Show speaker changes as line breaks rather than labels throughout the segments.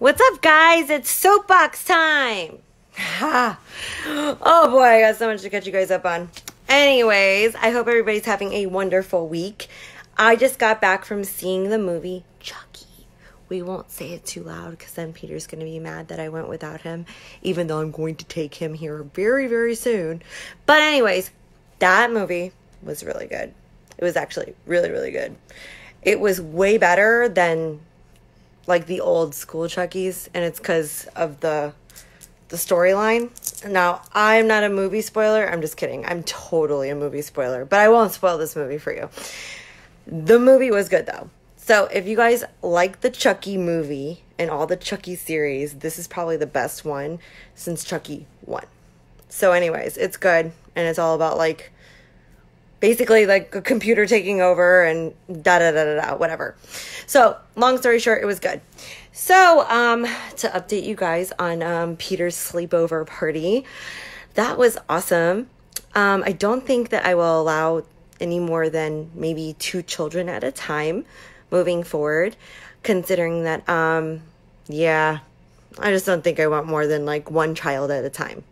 What's up, guys? It's soapbox time. oh boy, I got so much to catch you guys up on. Anyways, I hope everybody's having a wonderful week. I just got back from seeing the movie Chucky. We won't say it too loud because then Peter's going to be mad that I went without him, even though I'm going to take him here very, very soon. But, anyways, that movie was really good. It was actually really, really good. It was way better than like the old school Chuckies, and it's because of the the storyline. Now, I'm not a movie spoiler. I'm just kidding. I'm totally a movie spoiler, but I won't spoil this movie for you. The movie was good though. So, if you guys like the Chucky movie and all the Chucky series, this is probably the best one since Chucky 1. So, anyways, it's good and it's all about like basically like a computer taking over and da da da da da whatever. So long story short, it was good. So um, to update you guys on um, Peter's sleepover party, that was awesome. Um, I don't think that I will allow any more than maybe two children at a time moving forward, considering that um, yeah, I just don't think I want more than like one child at a time.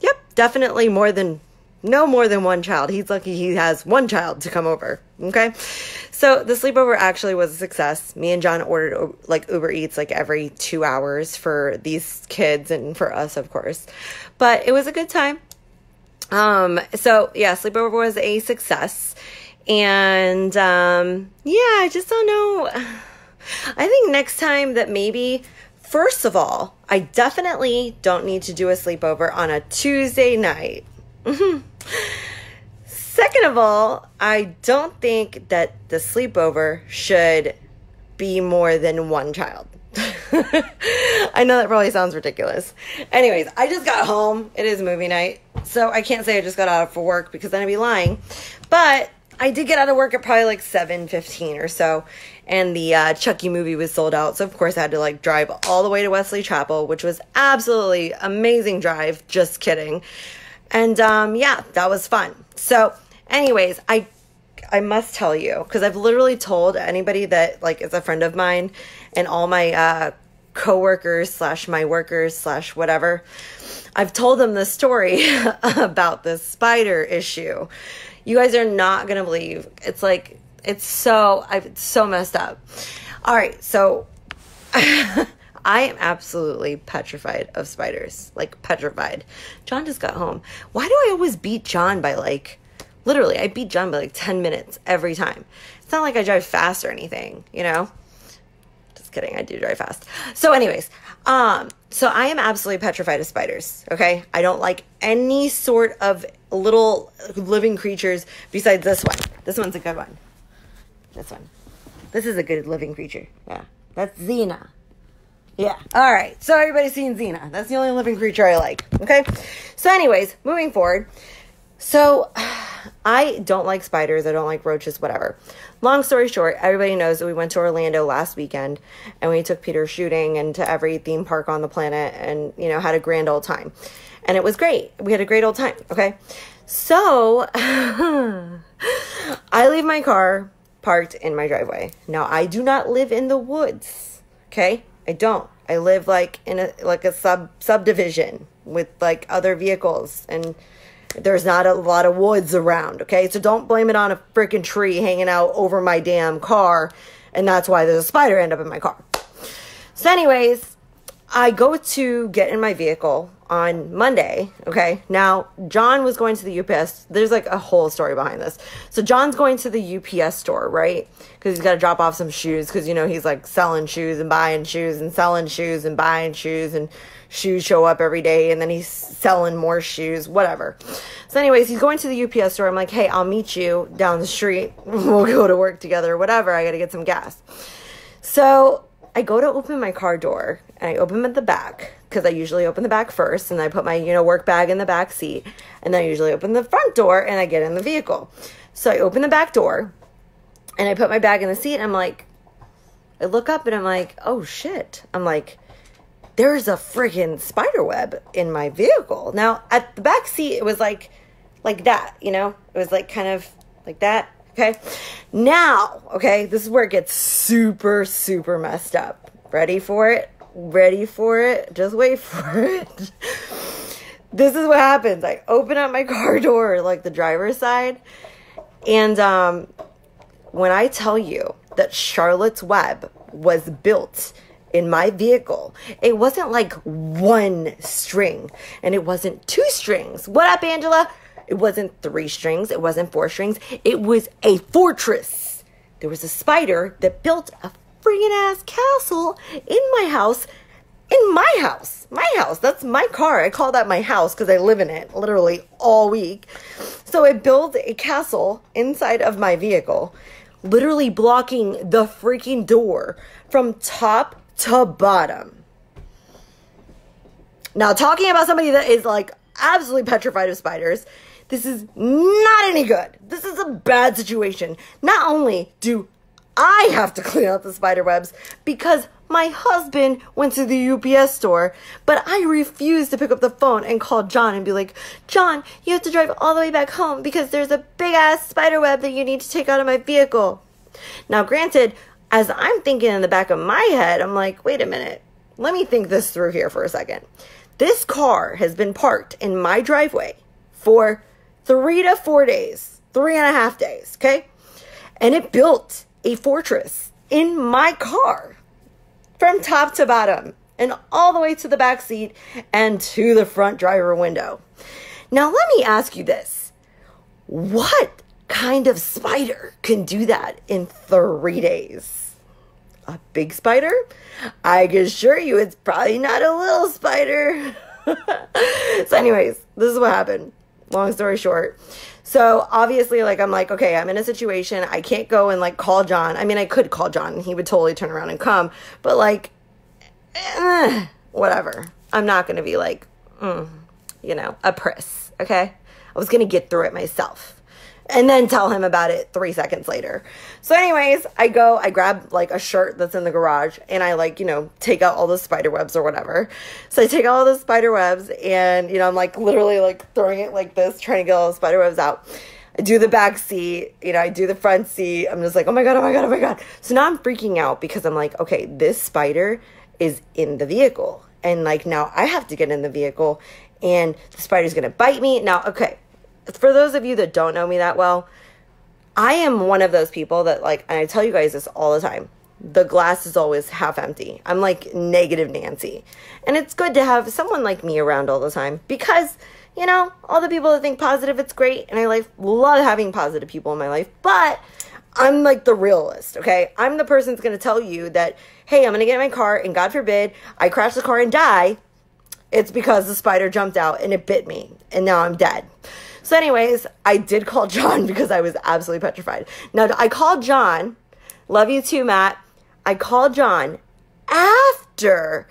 Yep, definitely more than no more than one child. He's lucky he has one child to come over. Okay. So the sleepover actually was a success. Me and John ordered like Uber Eats like every two hours for these kids and for us, of course. But it was a good time. Um, so yeah, sleepover was a success. And um, yeah, I just don't know. I think next time that maybe First of all, I definitely don't need to do a sleepover on a Tuesday night. Mm-hmm. Second of all, I don't think that the sleepover should be more than one child. I know that probably sounds ridiculous. Anyways, I just got home. It is movie night. So I can't say I just got out for work because then I'd be lying. But I did get out of work at probably like 7:15 or so and the uh, Chucky movie was sold out. So of course I had to like drive all the way to Wesley Chapel, which was absolutely amazing drive. Just kidding. And um, yeah, that was fun. So, anyways, I I must tell you because I've literally told anybody that like is a friend of mine and all my uh, coworkers slash my workers slash whatever. I've told them the story about this spider issue. You guys are not gonna believe. It's like it's so I've it's so messed up. All right, so I am absolutely petrified of spiders. Like, petrified. John just got home. Why do I always beat John by like, literally, I beat John by like 10 minutes every time. It's not like I drive fast or anything, you know? Just kidding, I do drive fast. So, anyways, um, so I am absolutely petrified of spiders, okay? I don't like any sort of little living creatures besides this one. This one's a good one. This one. This is a good living creature. Yeah. That's Xena. Yeah. All right. So everybody's seen Xena. That's the only living creature I like. Okay. So, anyways, moving forward. So, I don't like spiders. I don't like roaches, whatever. Long story short, everybody knows that we went to Orlando last weekend and we took Peter shooting and to every theme park on the planet and, you know, had a grand old time. And it was great. We had a great old time. Okay. So, I leave my car parked in my driveway. Now, I do not live in the woods. Okay. I don't. I live like in a like a sub subdivision with like other vehicles and there's not a lot of woods around, okay? So don't blame it on a freaking tree hanging out over my damn car and that's why there's a spider end up in my car. So anyways, I go to get in my vehicle on Monday. Okay. Now, John was going to the UPS. There's like a whole story behind this. So, John's going to the UPS store, right? Because he's got to drop off some shoes. Because, you know, he's like selling shoes and buying shoes and selling shoes and buying shoes. And shoes show up every day. And then he's selling more shoes, whatever. So, anyways, he's going to the UPS store. I'm like, hey, I'll meet you down the street. we'll go to work together, whatever. I got to get some gas. So, I go to open my car door and I open at the back because I usually open the back first and I put my, you know, work bag in the back seat and then I usually open the front door and I get in the vehicle. So I open the back door and I put my bag in the seat and I'm like, I look up and I'm like, oh shit. I'm like, there's a freaking spider web in my vehicle. Now at the back seat, it was like, like that, you know, it was like kind of like that. Okay. Now, okay, this is where it gets super, super messed up. Ready for it? ready for it. Just wait for it. this is what happens. I open up my car door, like the driver's side, and um, when I tell you that Charlotte's Web was built in my vehicle, it wasn't like one string and it wasn't two strings. What up, Angela? It wasn't three strings, it wasn't four strings, it was a fortress. There was a spider that built a friggin' ass castle in my house. In my house. My house. That's my car. I call that my house because I live in it literally all week. So it built a castle inside of my vehicle, literally blocking the freaking door from top to bottom. Now, talking about somebody that is like absolutely petrified of spiders, this is not any good. This is a bad situation. Not only do I have to clean out the spider webs because my husband went to the UPS store, but I refuse to pick up the phone and call John and be like, John, you have to drive all the way back home because there's a big ass spider web that you need to take out of my vehicle. Now, granted, as I'm thinking in the back of my head, I'm like, wait a minute, let me think this through here for a second. This car has been parked in my driveway for three to four days, three and a half days, okay? And it built a fortress in my car from top to bottom and all the way to the back seat and to the front driver window. Now, let me ask you this what kind of spider can do that in three days? A big spider? I can assure you it's probably not a little spider. so, anyways, this is what happened. Long story short. So obviously, like, I'm like, okay, I'm in a situation. I can't go and like call John. I mean, I could call John and he would totally turn around and come, but like, eh, whatever. I'm not going to be like, mm, you know, a priss. Okay. I was going to get through it myself and then tell him about it three seconds later. So, anyways, I go, I grab like a shirt that's in the garage and I like, you know, take out all the spider webs or whatever. So I take all the spider webs and, you know, I'm like literally like throwing it like this, trying to get all the spider webs out. I do the back seat, you know, I do the front seat. I'm just like, oh my God, oh my God, oh my God. So now I'm freaking out because I'm like, okay, this spider is in the vehicle. And like now I have to get in the vehicle and the spider's gonna bite me. Now, okay, for those of you that don't know me that well, I am one of those people that like, and I tell you guys this all the time. The glass is always half empty. I'm like negative Nancy. And it's good to have someone like me around all the time because, you know, all the people that think positive, it's great. And I like love having positive people in my life. But I'm like the realist, okay? I'm the person that's going to tell you that, hey, I'm going to get in my car and God forbid I crash the car and die. It's because the spider jumped out and it bit me and now I'm dead. So, anyways, I did call John because I was absolutely petrified. Now, I called John. Love you too, Matt. I called John after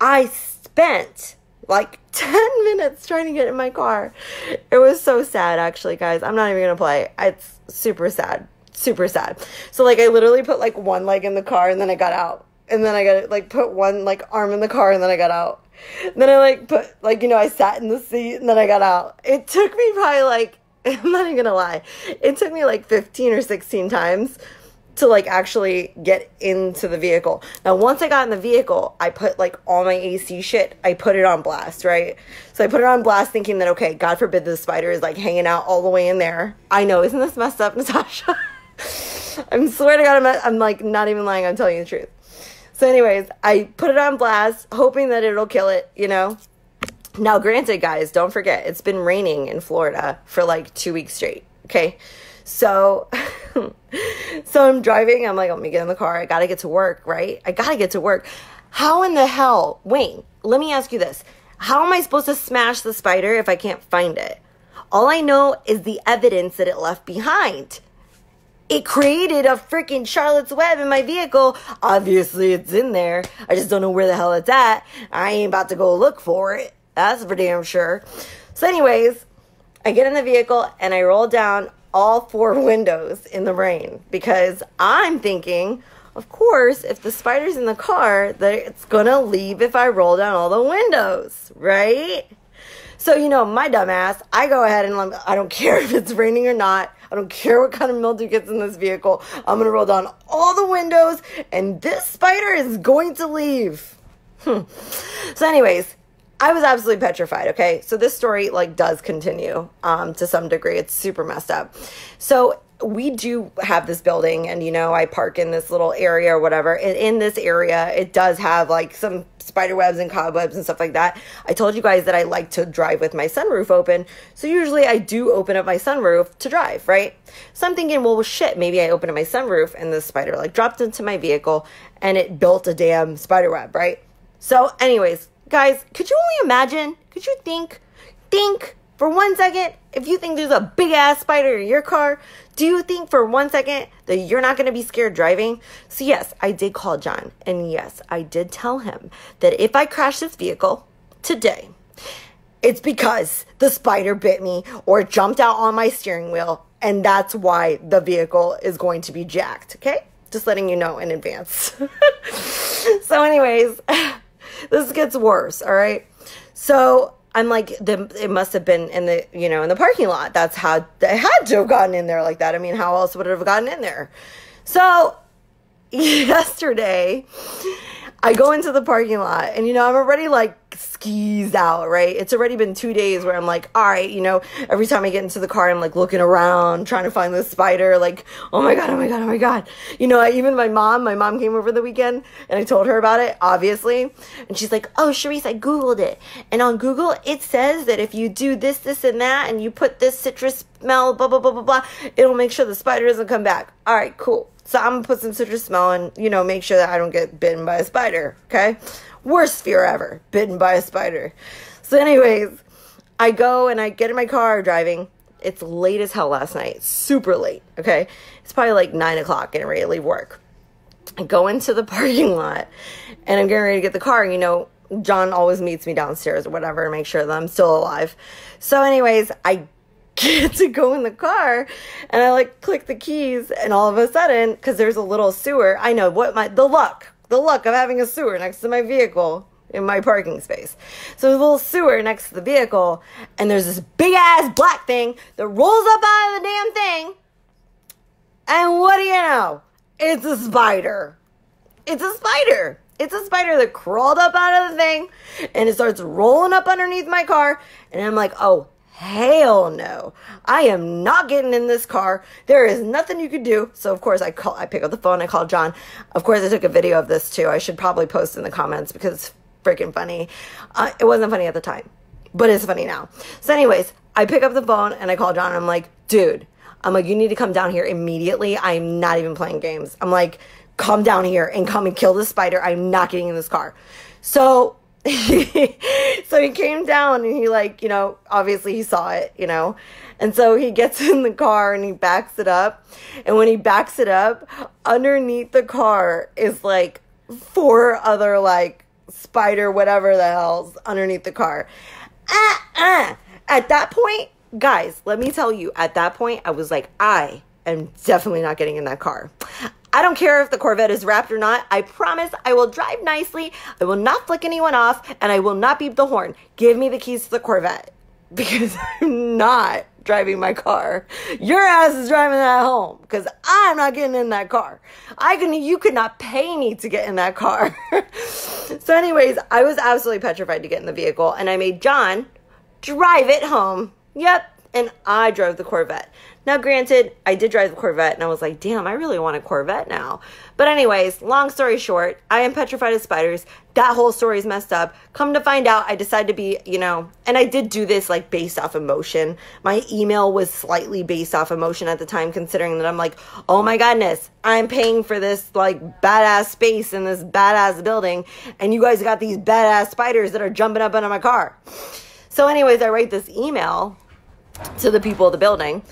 I spent like 10 minutes trying to get in my car. It was so sad, actually, guys. I'm not even gonna play. It's super sad. Super sad. So, like, I literally put like one leg in the car and then I got out. And then I got like put one like arm in the car and then I got out then I like put like you know I sat in the seat and then I got out. It took me probably like I'm not even gonna lie. It took me like 15 or 16 times to like actually get into the vehicle. Now once I got in the vehicle, I put like all my AC shit, I put it on blast, right? So I put it on blast thinking that okay, God forbid the spider is like hanging out all the way in there. I know, isn't this messed up, Natasha? I'm swear to God, I'm, I'm like not even lying, I'm telling you the truth. So, anyways, I put it on blast, hoping that it'll kill it, you know. Now, granted, guys, don't forget, it's been raining in Florida for like two weeks straight, okay? So, so I'm driving. I'm like, let me get in the car. I gotta get to work, right? I gotta get to work. How in the hell, Wayne, let me ask you this. How am I supposed to smash the spider if I can't find it? All I know is the evidence that it left behind it created a freaking Charlotte's Web in my vehicle. Obviously, it's in there. I just don't know where the hell it's at. I ain't about to go look for it. That's for damn sure. So, anyways, I get in the vehicle and I roll down all four windows in the rain because I'm thinking, of course, if the spider's in the car, that it's gonna leave if I roll down all the windows, right? So, you know, my dumbass, I go ahead and I don't care if it's raining or not. I don't care what kind of mildew gets in this vehicle. I'm going to roll down all the windows and this spider is going to leave. Hmm. So, anyways, I was absolutely petrified. Okay, so this story like does continue um, to some degree. It's super messed up. So we do have this building, and you know, I park in this little area or whatever. And in this area, it does have like some spider webs and cobwebs and stuff like that. I told you guys that I like to drive with my sunroof open. So usually I do open up my sunroof to drive, right? So I'm thinking, well, shit, maybe I opened up my sunroof and the spider like dropped into my vehicle and it built a damn spider web, right? So, anyways, guys, could you only imagine? Could you think, think for one second, if you think there's a big ass spider in your car, do you think for one second that you're not going to be scared driving? So, yes, I did call John. And yes, I did tell him that if I crash this vehicle today, it's because the spider bit me or jumped out on my steering wheel. And that's why the vehicle is going to be jacked. Okay? Just letting you know in advance. so, anyways, this gets worse. All right. So, I'm like, the, it must have been in the, you know, in the parking lot. That's how they had to have gotten in there like that. I mean, how else would it have gotten in there? So yesterday, I go into the parking lot and, you know, I'm already like skis out, right? It's already been two days where I'm like, all right, you know, every time I get into the car, I'm like looking around, trying to find the spider, like, oh my God, oh my God, oh my God. You know, I, even my mom, my mom came over the weekend and I told her about it, obviously. And she's like, oh, Sharisse, I Googled it. And on Google, it says that if you do this, this, and that, and you put this citrus smell, blah, blah, blah, blah, blah, it'll make sure the spider doesn't come back. All right, cool. So I'm gonna put some citrus smell and, you know, make sure that I don't get bitten by a spider, okay? Worst fear ever, bitten by a spider. So, anyways, I go and I get in my car driving. It's late as hell last night, super late, okay? It's probably like nine o'clock getting ready to leave work. I go into the parking lot and I'm getting ready to get the car. You know, John always meets me downstairs or whatever to make sure that I'm still alive. So, anyways, I get to go in the car and I like click the keys and all of a sudden because there's a little sewer I know what my the luck the luck of having a sewer next to my vehicle in my parking space. So there's a little sewer next to the vehicle and there's this big ass black thing that rolls up out of the damn thing. And what do you know? It's a spider. It's a spider. It's a spider that crawled up out of the thing and it starts rolling up underneath my car and I'm like oh hell no. I am not getting in this car. There is nothing you could do. So of course i call i pick up the phone i call john. Of course i took a video of this too. I should probably post in the comments because it's freaking funny. Uh, it wasn't funny at the time but it's funny now. So anyways i pick up the phone and i call john. I'm like dude i'm like you need to come down here immediately. I'm not even playing games. I'm like come down here and come and kill this spider. I'm not getting in this car. So so he came down and he like you know obviously he saw it you know. And so he gets in the car and he backs it up. And when he backs it up underneath the car is like four other like spider whatever the hell's underneath the car. Ah, ah. at that point guys let me tell you at that point i was like i am definitely not getting in that car I don't care if the Corvette is wrapped or not. I promise I will drive nicely. I will not flick anyone off and I will not beep the horn. Give me the keys to the Corvette because I'm not driving my car. Your ass is driving that home because I'm not getting in that car. I can you could not pay me to get in that car. so anyways, I was absolutely petrified to get in the vehicle and I made John drive it home. Yep, and I drove the Corvette. Now, granted, I did drive the Corvette and I was like, damn, I really want a Corvette now. But, anyways, long story short, I am petrified of spiders. That whole story is messed up. Come to find out, I decided to be, you know, and I did do this like based off emotion. My email was slightly based off emotion at the time, considering that I'm like, oh my goodness, I'm paying for this like badass space in this badass building, and you guys got these badass spiders that are jumping up under my car. So, anyways, I write this email to the people of the building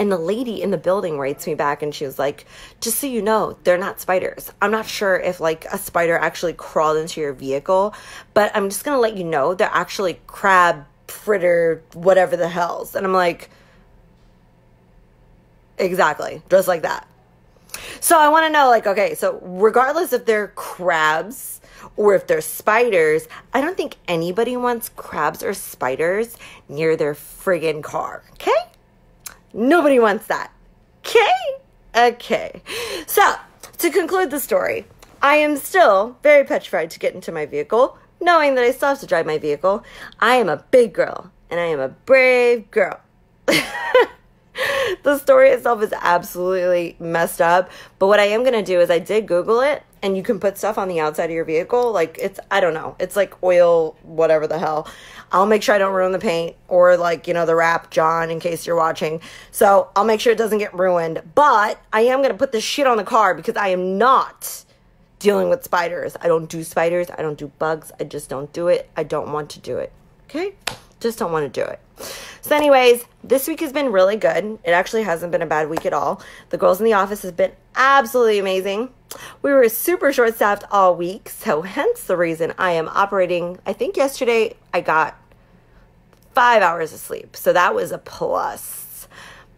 and the lady in the building writes me back and she was like, just so you know, they're not spiders. I'm not sure if like a spider actually crawled into your vehicle, but I'm just going to let you know they're actually crab, fritter, whatever the hells. And I'm like, exactly, just like that. So I want to know, like, okay, so regardless if they're crabs or if they're spiders, I don't think anybody wants crabs or spiders near their friggin' car, okay? Nobody wants that. Okay? Okay. So, to conclude the story, I am still very petrified to get into my vehicle, knowing that I still have to drive my vehicle. I am a big girl and I am a brave girl. the story itself is absolutely messed up. But what I am going to do is I did Google it and you can put stuff on the outside of your vehicle. Like it's, I don't know, it's like oil, whatever the hell. I'll make sure I don't ruin the paint or like, you know, the wrap, John, in case you're watching. So I'll make sure it doesn't get ruined. But I am going to put this shit on the car because I am not dealing with spiders. I don't do spiders. I don't do bugs. I just don't do it. I don't want to do it. Okay? Just don't want to do it. So, anyways, this week has been really good. It actually hasn't been a bad week at all. The girls in the office have been absolutely amazing. We were super short staffed all week, so hence the reason I am operating. I think yesterday I got five hours of sleep, so that was a plus.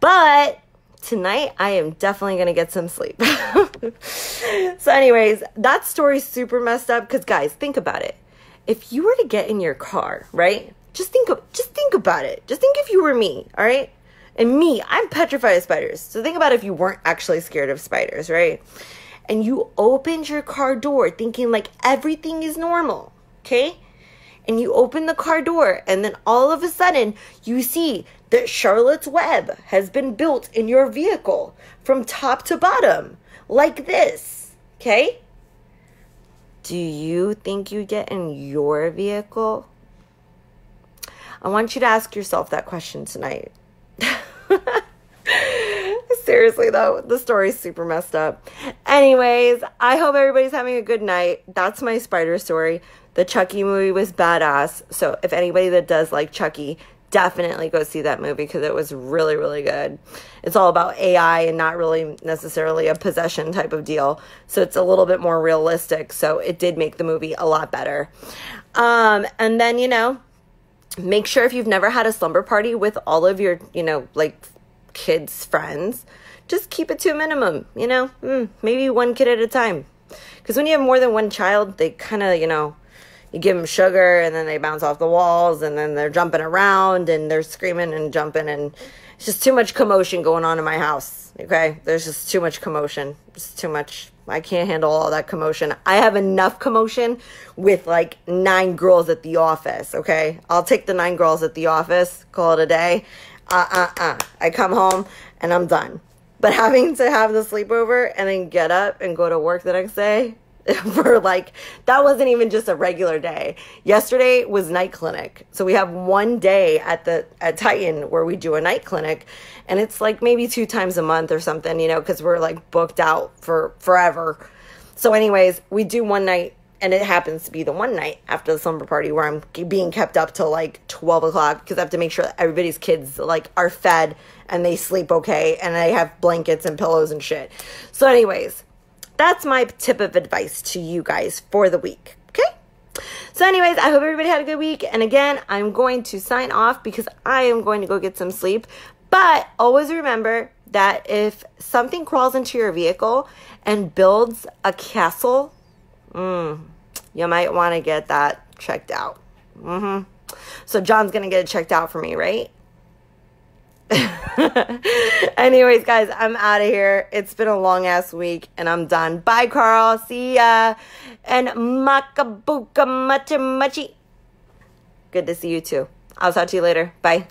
But tonight I am definitely gonna get some sleep. so, anyways, that story's super messed up because, guys, think about it. If you were to get in your car, right? Just think of, just think about it. Just think if you were me, all right? And me, I'm petrified of spiders. So think about if you weren't actually scared of spiders, right? And you opened your car door thinking like everything is normal, okay? And you open the car door, and then all of a sudden you see that Charlotte's Web has been built in your vehicle from top to bottom, like this, okay? Do you think you get in your vehicle? I want you to ask yourself that question tonight. Seriously, though, the story's super messed up. Anyways, I hope everybody's having a good night. That's my spider story. The Chucky movie was badass. So, if anybody that does like Chucky, definitely go see that movie because it was really, really good. It's all about AI and not really necessarily a possession type of deal. So, it's a little bit more realistic. So, it did make the movie a lot better. Um, and then, you know, make sure if you've never had a slumber party with all of your, you know, like kids' friends, just keep it to a minimum, you know, mm, maybe one kid at a time. Because when you have more than one child, they kind of, you know, you give them sugar and then they bounce off the walls and then they're jumping around and they're screaming and jumping and it's just too much commotion going on in my house. Okay. There's just too much commotion. It's too much I can't handle all that commotion. I have enough commotion with like nine girls at the office, okay? I'll take the nine girls at the office, call it a day. Uh uh uh. I come home and I'm done. But having to have the sleepover and then get up and go to work the next day for like that wasn't even just a regular day. Yesterday was night clinic. So we have one day at the at Titan where we do a night clinic and it's like maybe two times a month or something, you know, cuz we're like booked out for forever. So anyways, we do one night and it happens to be the one night after the slumber party where I'm being kept up till like 12 o'clock because I have to make sure that everybody's kids like are fed and they sleep okay and I have blankets and pillows and shit. So anyways, that's my tip of advice to you guys for the week. Okay? So, anyways, I hope everybody had a good week. And again, I'm going to sign off because I am going to go get some sleep. But always remember that if something crawls into your vehicle and builds a castle, mm, you might want to get that checked out. Mm-hmm. So John's gonna get it checked out for me, right? Anyways, guys, I'm out of here. It's been a long ass week and I'm done. Bye, Carl. See ya. And makabuka machi machi. Good to see you too. I'll talk to you later. Bye.